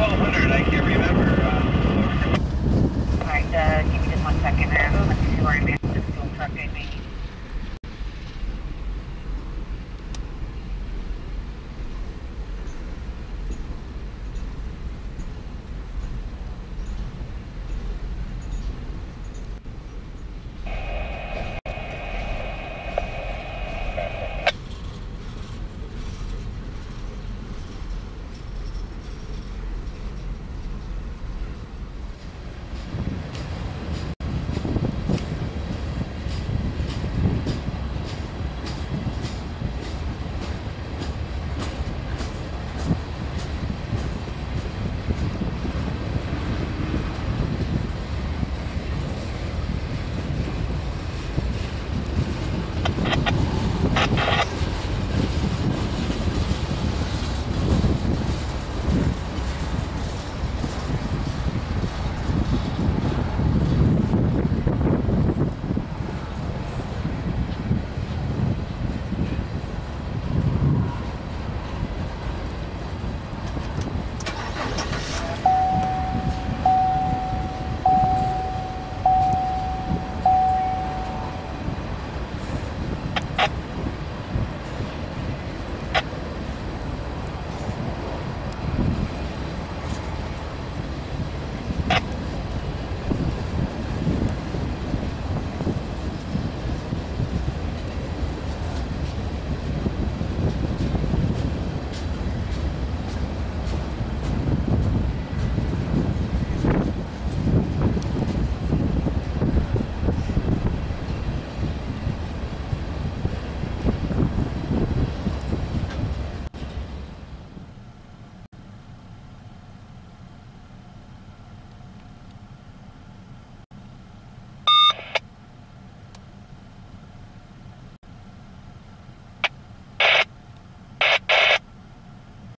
1200, I can't remember.